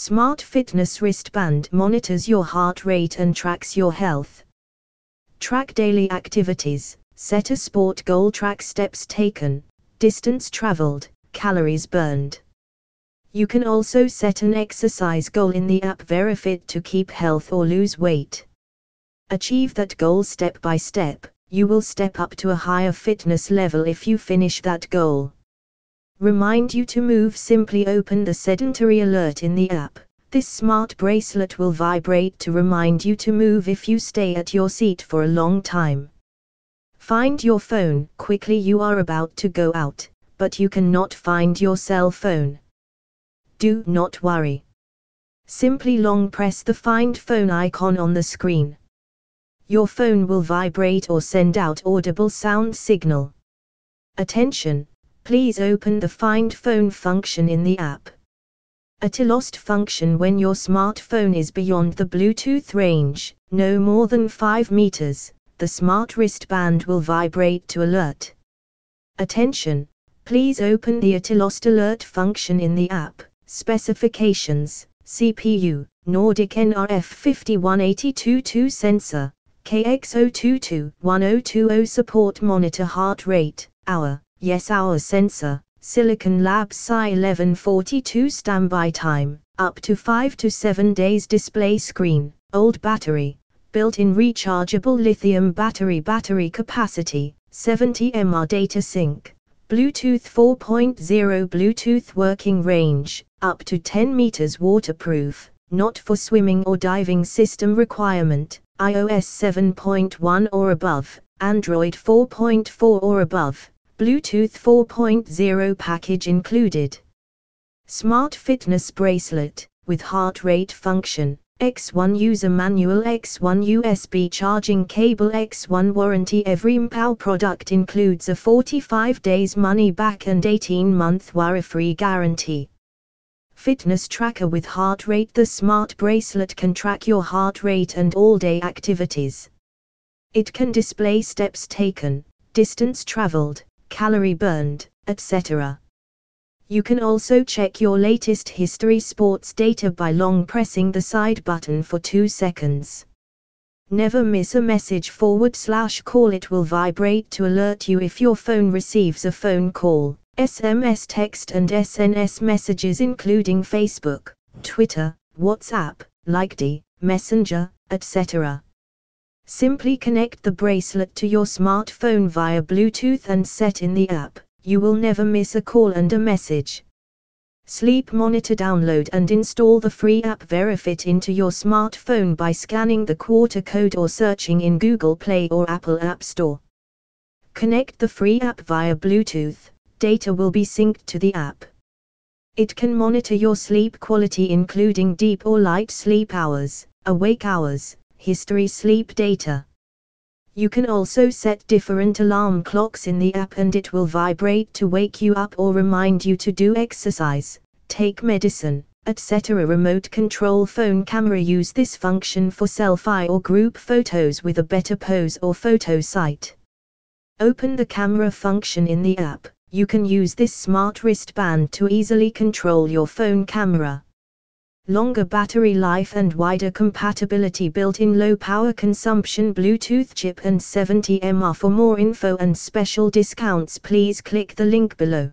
Smart Fitness wristband monitors your heart rate and tracks your health. Track daily activities, set a sport goal, track steps taken, distance traveled, calories burned. You can also set an exercise goal in the app VeryFit to keep health or lose weight. Achieve that goal step by step, you will step up to a higher fitness level if you finish that goal. Remind you to move simply open the sedentary alert in the app. This smart bracelet will vibrate to remind you to move if you stay at your seat for a long time. Find your phone quickly you are about to go out, but you cannot find your cell phone. Do not worry. Simply long press the find phone icon on the screen. Your phone will vibrate or send out audible sound signal. Attention, please open the Find Phone function in the app. Anti-lost function when your smartphone is beyond the Bluetooth range, no more than 5 meters, the smart wristband will vibrate to alert. Attention, please open the Anti-lost alert function in the app. Specifications, CPU, Nordic nRF51822 sensor, KX022-1020 support monitor heart rate, hour, Yes our sensor, Silicon Labs Si 1142 standby time, up to 5 to 7 days display screen, OLED battery, built-in rechargeable lithium battery battery capacity, 70 mAh data sync, Bluetooth 4.0 Bluetooth working range, up to 10 meters waterproof, not for swimming or diving system requirement, iOS 7.1 or above, Android 4.4 or above, Bluetooth 4.0 package included. Smart fitness bracelet, with heart rate function, X1 user manual X1 USB charging cable X1 warranty Every MPOW product includes a 45 days money back and 18 month worry-free guarantee. Fitness tracker with heart rate The smart bracelet can track your heart rate and all day activities. It can display steps taken, distance traveled, calorie burned, etc. You can also check your latest history sports data by long pressing the side button for 2 seconds. Never miss a message forward slash call it will vibrate to alert you if your phone receives a phone call, SMS text and SNS messages including Facebook, Twitter, WhatsApp, LinkedIn, Messenger, etc. Simply connect the bracelet to your smartphone via Bluetooth and set in the app. You will never miss a call and a message. Sleep Monitor download and install the free app VeryFit into your smartphone by scanning the QR code or searching in Google Play or Apple App Store. Connect the free app via Bluetooth, data will be synced to the app. It can monitor your sleep quality including deep or light sleep hours, awake hours, history sleep data. You can also set different alarm clocks in the app and it will vibrate to wake you up or remind you to do exercise, take medicine, etc. Remote control phone camera use this function for selfie or group photos with a better pose or photo site. Open the camera function in the app. You can use this smart wristband to easily control your phone camera longer battery life and wider compatibility built-in low power consumption Bluetooth chip and 70 mAh for more info and special discounts please click the link below.